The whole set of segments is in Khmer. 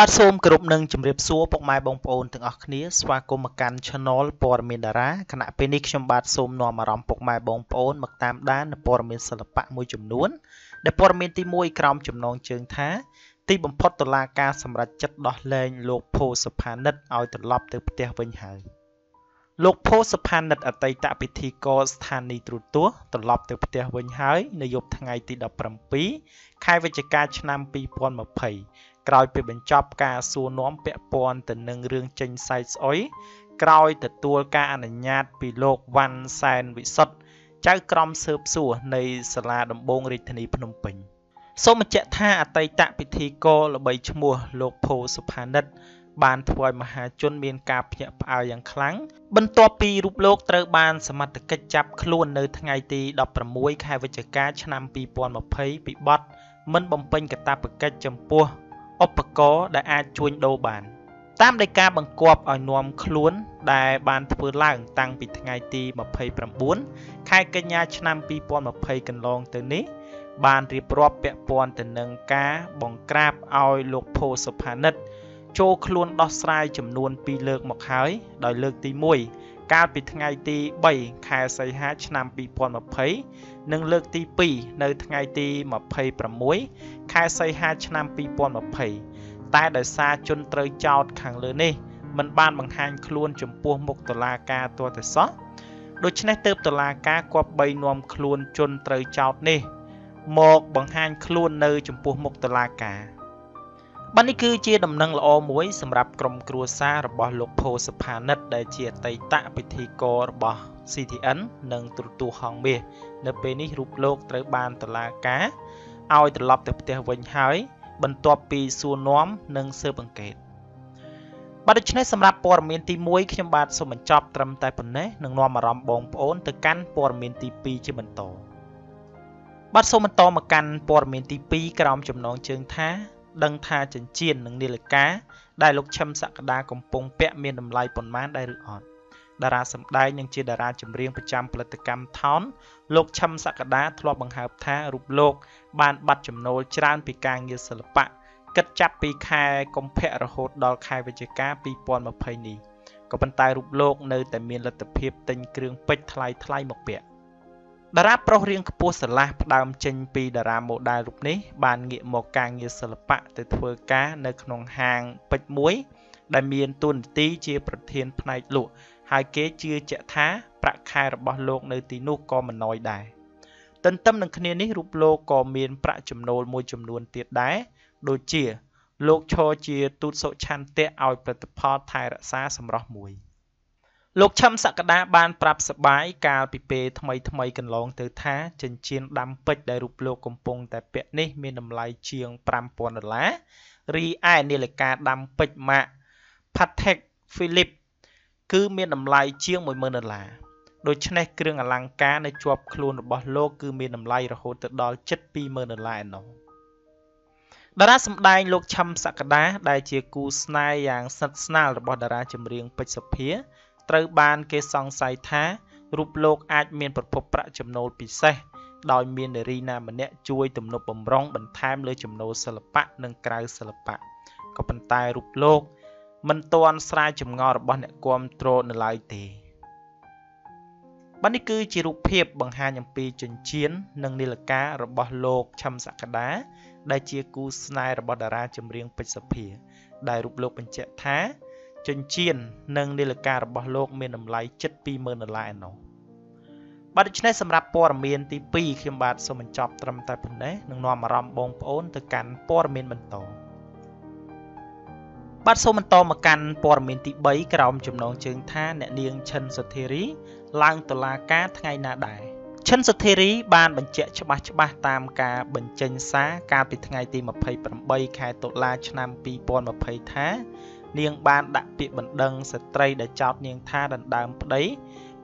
បាទសូមគោរពនឹងជម្រាបសួរពុកម៉ែបងប្អូនទាំងអស់គ្នាស្វាគមន៍មកកាន់ Channel ព័ត៌មានតារាគណៈពេលនេះខ្ញុំបាទសូមនាំអារម្មណ៍ពុកម៉ែបងប្អូនមកតាមដាននូវព័ត៌មានសិល្បៈមួយចំនួនដែលព័ត៌មានទី1ក្រោមចំណងជើងថាទីបំផុតតុលាការសម្រេចចិត្តដោះលែងលោកផូសុផានិតឲ្យត្រឡប់ទៅផ្ទះវិញហើយលោកផូសុផានិតអតីតពិធីករស្ថានីយ៍ទូរទស្សន៍ត្រឡប់ទៅផ្ទះវិញហើយ នៅយប់ថ្ងៃទី17ខែវិច្ឆិកាឆ្នាំ2020 ក្រោយពីបញ្ចប់ការសួរនាំពាក់ព័ន្ធទៅនឹងរឿងចេញសែកស្អុយក្រោយទទួលការអនុញ្ញាតពីលោកវ៉ាន់សែនវិសុទ្ធចៅក្រមស៊ើបសួរនៃសាលាដំបងរាជធានីភ្នំពេញសូមបញ្ជាក់ថាអតីតពិធីករល្បីឈ្មោះលោកផូសុផានិតបានធ្វើឲ្យមហាជនមានការភ្ញាក់ផ្អើលយ៉ាងខ្លាំងបន្ទាប់ពីរូបលោកត្រូវបានសមត្ថកិច្ចចាប់ខ្លួននៅថ្ងៃទី16ខែវិច្ឆិកាឆ្នាំ2020ពីបទមិនបំពេញកាតព្វកិច្ចចំពោះ ឧបករណ៍ដែលអាចជួញដូរបាន តាមដោយការបង្គាប់ឲ្យនាំខ្លួនដែលបានធ្វើឡើងតាំងពីថ្ងៃទី29ខែកញ្ញាឆ្នាំ2020កន្លងទៅនេះបានរៀបរាប់ពាក់ព័ន្ធទៅនឹងការបង្ក្រាបឲ្យលោកផូសុផានិតចូលខ្លួនដោះស្រាយចំនួន2លើកមកហើយដោយលើកទី1 កាលពីថ្ងៃទី3ខែសីហាឆ្នាំ2020និងលើកទី2នៅថ្ងៃទី26ខែសីហាឆ្នាំ2020តែដោយសារជនត្រូវចោទខាងលើនេះមិនបានបង្ហាញខ្លួនចំពោះមុខតុលាការទាល់តែសោះដូច្នេះទើបតុលាការគប្បីនាំខ្លួនជនត្រូវចោទនេះ មកបង្ហាញខ្លួននៅចំពោះមុខតុលាការ បាទនេះគឺជាដំណឹងល្អមួយសម្រាប់ក្រុមគ្រួសាររបស់លោកផូសុផានិត ដែលជាអតីតពិធីកររបស់ CTN និងទូរទស្សន៍ហងមាសនៅពេលនេះរូបលោកត្រូវបានតុលាការឲ្យត្រឡប់ទៅផ្ទះវិញហើយ បន្ទាប់ពីសួរនាំនិងស៊ើបអង្កេតបាទដូច្នេះសម្រាប់ព័ត៌មានទី1ខ្ញុំបាទសូមបញ្ចប់ត្រឹមតែប៉ុណ្ណេះនឹងនាំអារម្មណ៍បងប្អូនទៅកាន់ព័ត៌មានទី2ជាបន្តបាទសូមបន្តមកកាន់ព័ត៌មានទី2ក្រោមចំណងជើងថា ដឹងថាចិញ្ចៀននិងនាឡិកាដែលលោកឈឹមសក្តាកំពុងពាក់មានតម្លៃប៉ុន្មានដែរឬអត់តារាសម្ដែងនិងជាតារាចម្រៀងប្រចាំផលិតកម្មថោនលោកឈឹមសក្តាធ្លាប់បង្ហើបថារូបលោក បានបាត់ចំណូលច្រើនពីការងារសិល្បៈគិតចាប់ពីខែកុម្ភៈរហូតដល់ខែវិច្ឆិកា2020នេះក៏ប៉ុន្តែរូបលោកនៅតែមានលទ្ធភាពទិញគ្រឿងពេជ្រថ្លៃថ្លៃមកពាក់ តារាប្រុសរាងខ្ពស់ស្រឡះផ្ដើមចេញពីតារាម៉ូដែលរូបនេះបានងាកមកការងារសិល្បៈទៅធ្វើការនៅក្នុងហាងពេជ្រមួយ ដែលមានតួនាទីជាប្រធានផ្នែកលក់ហើយគេជឿជាក់ថាប្រាក់ខែរបស់លោកនៅទីនោះក៏មិនណយដែរទន្ទឹមនឹងគ្នានេះរូបលោកក៏មានប្រាក់ចំណូលមួយចំនួនទៀតដែរដូចជា លោកឈរជាទូតសុឆន្ទៈឲ្យផលិតផលថែរក្សាសម្រស់មួយ លោកឈឹមសក្តាបានប្រាប់សបាយកាលពីពេលថ្មីថ្មីកន្លងទៅថាចិញ្ចៀនដាំពេជ្រដែលរូបលោកកំពុងតែពាក់នេះមានតម្លៃជាង5000ដុល្លាររីឯនាឡិកាដាំពេជ្រម៉ាក Patek Philippe គឺមានតម្លៃជាង10000ដុល្លារដូច្នេះគ្រឿងអលង្ការនៅជាប់ខ្លួនរបស់លោកគឺមានតម្លៃរហូតទៅដល់ជិត20000ដុល្លារឯណោះតារាសម្ដែងលោកឈឹមសក្តាដែលជាគូស្នេហ៍យ៉ាងស្និទ្ធស្នាលរបស់តារាចម្រៀងពេជ្រសុភា ត្រូវបានគេសង្ស័យថារូបលោកអាចមានប្រភពប្រាក់ចំណូលពិសេសដោយមាននារីណាម្នាក់ជួយទំនប់បំរុងបន្ថែមលើចំណូលសិល្បៈនិងក្រៅសិល្បៈក៏ប៉ុន្តែរូបលោកមិនទាន់ស្រាយចម្ងល់របស់អ្នកគាំទ្រនៅឡើយទេបាទនេះគឺជារូបភាពបង្ហាញអំពីចិញ្ចៀននិងនាឡិការបស់លោកឈឹមសក្តាដែលជាគូស្នេហ៍របស់តារាចម្រៀងពេជ្រសុភា ដែលរូបលោកបញ្ជាក់ថា ចិញ្ចៀននិងនាឡិការបស់លោក មានតម្លៃជិត20000ដុល្លារឯណោះបាទដូច្នេះសម្រាប់ព័ត៌មានទី2ខ្ញុំបាទសូមបញ្ចប់ត្រឹមតែប៉ុណ្ណេះនឹងនាំអារម្មណ៍បងប្អូនទៅកាន់ព័ត៌មានបន្តបាទសូមបន្តមកកាន់ព័ត៌មានទី3ក្រោមចំណងជើងថាអ្នកនាងឈិនសុធារី ឡើងតុលាការថ្ងៃណាដែរឈិនសុធារីបានបញ្ជាក់ច្បាស់ច្បាស់តាមការបញ្ចេញសារកាលពីថ្ងៃទី28ខែតុលាឆ្នាំ2020ថានាងបានដាក់ពាក្យបណ្ដឹងស្ត្រីដែលចោទនាងថាដណ្ដើមប្តី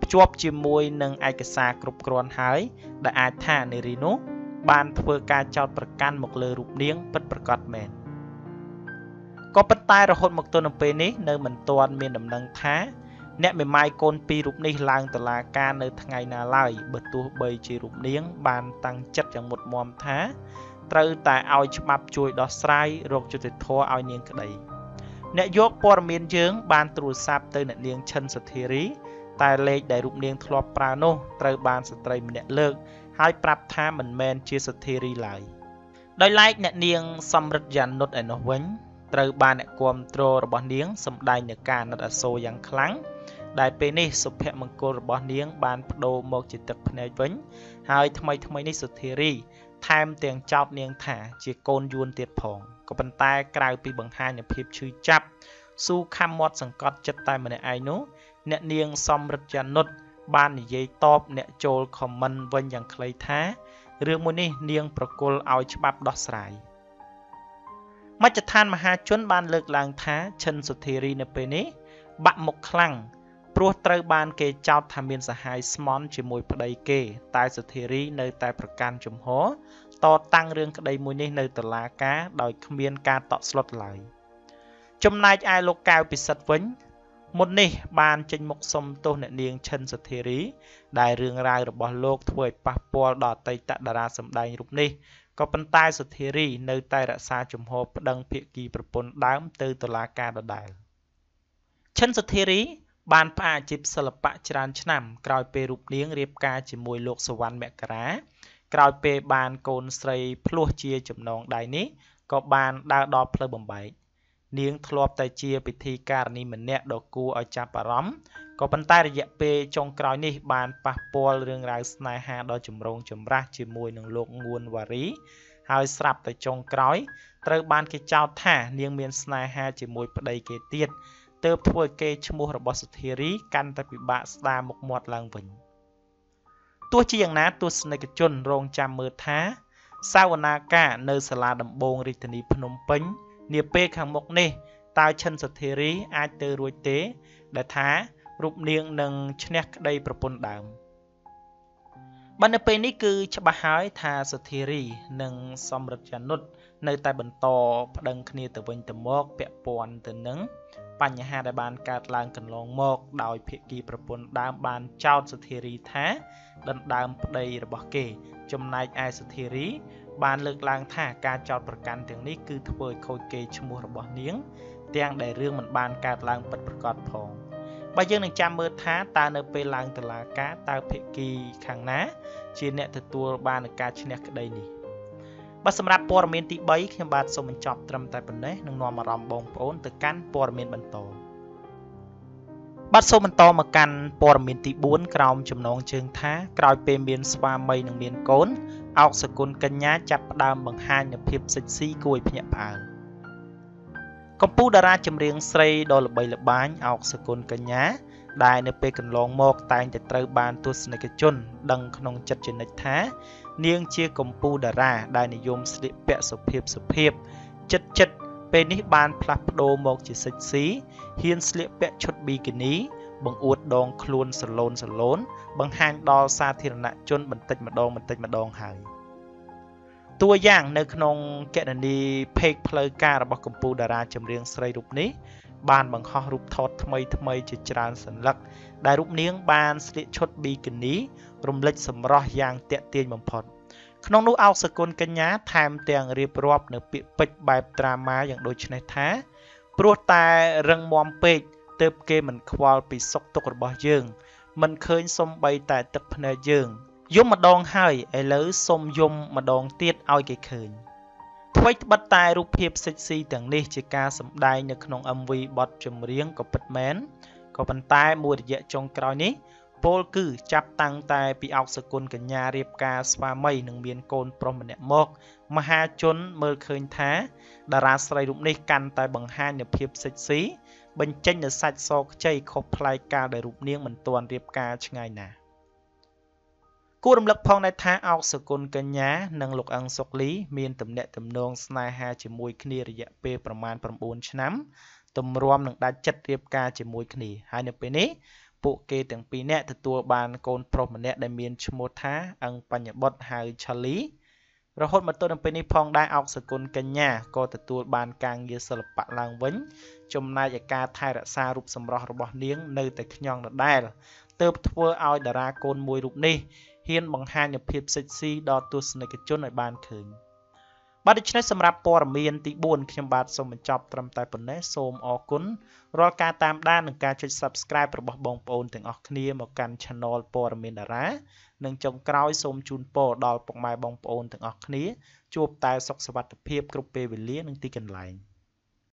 ភ្ជាប់ជាមួយនឹងឯកសារគ្រប់គ្រាន់ហើយ ដែលអាចថានារីនោះ បានធ្វើការចោទប្រកាន់មកលើរូបនាងពិតប្រាកដមែនក៏ប៉ុន្តែរហូតមកទល់នឹងពេលនេះនៅមិនទាន់មានដំណឹងថាអ្នកមេម៉ាយកូនពីររូបនេះឡើងតុលាការនៅថ្ងៃណាឡើយបើទោះបីជារូបនាង បានតាំងចិត្តយ៉ាងមុតមមថា ត្រូវតែឲ្យច្បាប់ជួយដោះស្រាយរោគយុតិធធឲ្យនាងក្តី អ្នកយកព័ត៌មានយើងបានទូរស័ព្ទទៅអ្នកនាងឈិនសធារី តែលេខដែលរូបនាងធ្លាប់ប្រើនោះត្រូវបានស្ត្រីម្នាក់លើក ហើយប្រាប់ថាមិនមែនជាសធារីឡើយដោយឡែកអ្នកនាងសំរិទ្ធយ៉ានុតឯនោះវិញត្រូវបានអ្នកគាំទ្ររបស់នាងសម្ដែងនឹងការណិតអាសូរយ៉ាងខ្លាំងដែលពេលនេះសុភមង្គលរបស់នាងបានបដូរមកជាទឹកភ្នែកវិញ ហើយថ្មីថ្មីនេះសុធារី ថែមទាំងចោទនាងថាជាកូនយួនទៀតផងក៏ប៉ុន្តែក្រៅពីបង្ហាញនូវភាពឈឺចាប់ស៊ូខំមាត់សង្កត់ចិត្តតែម្នាក់ឯងនោះអ្នកនាងសំរិទ្ធចានុតបាននិយាយតបអ្នកចូលខមមិនវិញយ៉ាងខ្លីថារឿងមួយនេះនាងប្រគល់ឲ្យច្បាប់ដោះស្រាយមជ្ឈដ្ឋានមហាជនបានលើកឡើងថាឈិនសុធារីនៅពេលនេះបាក់មុខខ្លាំង ព្រោះត្រូវបានគេចោទថាមានសហាយស្មន់ជាមួយប្តីគេ តែសុធារីនៅតែប្រកាន់ជំហរតតាំងរឿងក្តីមួយនេះនៅតុលាការដោយគ្មានការតក់ស្លុតឡើយចំណែកឯលោកកៅពិសិដ្ឋវិញមុននេះបានចេញមុខសុំទោសអ្នកនាងឈិនសុធារី ដែលរឿងរ៉ាវរបស់លោកធ្វើឲ្យប៉ះពាល់ដល់អតីតតារាសម្ដែងរូបនេះក៏ប៉ុន្តែសុធារី នៅតែរក្សាជំហរប្តឹងភាគីប្រពន្ធដើមទៅតុលាការដដែលឈិនសុធារី បានផ្អាកអាជីពសិល្បៈច្រើនឆ្នាំក្រោយពេលរូបនាងរៀបការជាមួយលោកសវណ្ណមករាក្រោយពេលបានកូនស្រីភ្លោះជាចំណងដៃនេះក៏បានដើរដល់ផ្លូវបំបែកនាងធ្លាប់តែជាពិធីការនីម្នាក់ដ៏គួរឲ្យចាប់អារម្មណ៍ក៏ប៉ុន្តែរយៈពេលចុងក្រោយនេះបានប៉ះពាល់រឿងរ៉ាវស្នេហាដ៏ចម្រូងចម្រាសជាមួយនឹងលោកងួនវ៉ារី ហើយស្រាប់តែចុងក្រោយត្រូវបានគេចោទថានាងមានស្នេហាជាមួយប្តីគេទៀត ទើបធ្វើឲ្យគេឈ្មោះរបស់សុធារីកាន់តែពិបាកស្ដារមុខមាត់ឡើងវិញទោះជាយ៉ាងណាទស្សនិកជនរងចាំមើលថាសាវនាកានៅសាលាដំបងរាជធានីភ្នំពេញនាពេលខាងមុខនេះតើឈិនសុធារីអាចទៅរួចទេ ដែលថារូបនាងនឹងឈ្នះក្តីប្រពន្ធដើមបើនៅពេលនេះគឺច្បាស់ហើយថាសុធារីនិងសំរិទ្ធចានុតនៅតែបន្តប្តឹងគ្នាទៅវិញទៅមកពាក់ព័ន្ធទៅនឹង បញ្ហាដែលបានកើតឡើងកន្លងមក ដោយភាគីប្រពន្ធដើមបានចោទសុធារីថាដណ្ដើមប្តីរបស់គេ ចំណែកឯសុធារី បានលើកឡើងថាការចោទប្រកាន់ទាំងនេះគឺធ្វើឲ្យខូចគេឈ្មោះរបស់នាង ទាំងដែលរឿងមិនបានកើតឡើងពិតប្រាកដផងបើយើងនឹងចាំមើលថាតើនៅពេលឡើងតុលាការតើភាគីខាងណា ជាអ្នកទទួលបាននឹងការឈ្នះក្តីនេះ បាទសម្រាប់ព័ត៌មានទី3ខ្ញុំបាទសូមបញ្ចប់ត្រឹមតែប៉ុណ្ណេះនឹងនាំអារម្មណ៍បងប្អូនទៅកាន់ព័ត៌មានបន្តបាទសូមបន្តមកកាន់ព័ត៌មានទី4ក្រោមចំណងជើងថាក្រោយពេលមានស្វាមីនិងមានកូនអោកសគុណកញ្ញាចាប់ផ្ដើមបង្ហាញនូវភាពសិចស៊ីគួរឲ្យភ្ញាក់ផ្អើលកម្ពុជាតារាចម្រៀងស្រីដ៏ល្បីល្បាញអោកសគុណកញ្ញា ដែលនៅពេលកន្លងមកតែងតែត្រូវបានទស្សនិកជន ដឹងក្នុងចិត្តជានិច្ចថា នាងជាកម្ពូតារាដែលនិយមស្លៀកពាក់សុភាពសុភាពចិត្តចិត្តពេលនេះបានផ្លាស់ប្ដូរមកជាសិចស៊ីហ៊ានស្លៀកពាក់ឈុតប៊ីគីនី បង្អួតដងខ្លួនសឡូនសឡូន បង្ហាញដល់សាធារណជនបន្តិចម្ដងបន្តិចម្ដងហើយតួយ៉ាងនៅក្នុងកណនីភេកផ្លូវការរបស់កម្ពុជាតារាចម្រៀងស្រីរូបនេះ បានបង្ហោះរូបថតថ្មីថ្មីជាច្រើនសន្លឹកដែលរូបនាងបានស្លៀកឈុតប៊ីគីនីរំលេចសម្រស់យ៉ាងទាក់ទាញបំផុតក្នុងនោះអោកសគុណកញ្ញាថែមទាំងរៀបរាប់នៅពាក្យពេចន៍បែបត្រាម៉ាយ៉ាងដូចនេះថាព្រោះតែរឹងមាំពេកទើបគេមិនខ្វល់ពីសុខទុក្ខរបស់យើង មិនឃើញសំបីតែទឹកភ្នែកយើងយំម្ដងហើយឥឡូវសុំយំម្ដងទៀតឲ្យគេឃើញ ថ្មីត្បិតតែរូបភាពសិចស៊ីទាំងនេះជាការសម្ដែងនៅក្នុង MV បទចម្រៀងក៏ពិតមែនក៏ប៉ុន្តែមួយរយៈចុងក្រោយនេះពលគឺចាប់តាំងតែពីអោកសគុណកញ្ញារៀបការស្វាមីនឹងមានកូនប្រុសម្នាក់មក មហាជនមើលឃើញថា តារាស្រីរូបនេះកាន់តែបង្ហាញនូវភាពសិចស៊ីបញ្ចេញនូវសាច់សខ្ចីខុសប្លែកកាលដែលរូបនាងមិនទាន់រៀបការឆ្ងាយណាស់ គួររំលឹកផងដែរថាអោកសគុណកញ្ញា និងលោកអឹងសុកលី មានទំនាក់ទំនងស្នេហាជាមួយគ្នារយៈពេលប្រមាណ9ឆ្នាំទម្រាំនឹងដាច់ចិត្តរៀបការជាមួយគ្នាហើយនៅពេលនេះពួកគេទាំងពីរនាក់ទទួលបានកូនប្រុសម្នាក់ដែលមានឈ្មោះថាអឹងបញ្ញបុត្រហៅឆាលីរហូតមកទល់នឹងពេលនេះផងដែរអោកសគុណកញ្ញាក៏ទទួលបានការងារសិល្បៈឡើងវិញ ចំណែកឯការថែរក្សារូបសម្រស់របស់នាង នៅតែខ្ញង់ដដែលទើបធ្វើឲ្យតារាកូនមួយរូបនេះ ហ៊ានបង្ហាញនូវភាពសិចស៊ីដល់ទស្សនិកជនឲ្យបានឃើញបាទដូច្នេះសម្រាប់ព័ត៌មានទី4ខ្ញុំបាទសូមបញ្ចប់ត្រឹមតែប៉ុណ្ណេះសូមអរគុណរាល់ការតាមដាននិងការចុច Subscribe របស់បងប្អូនទាំងអស់គ្នាមកកាន់ Channel ព័ត៌មានតារានិងចុងក្រោយសូមជូនពរដល់ពុកម៉ែបងប្អូនទាំងអស់គ្នាជួបតែសុខសុវត្ថិភាពគ្រប់ពេលវេលានិងទីកន្លែង។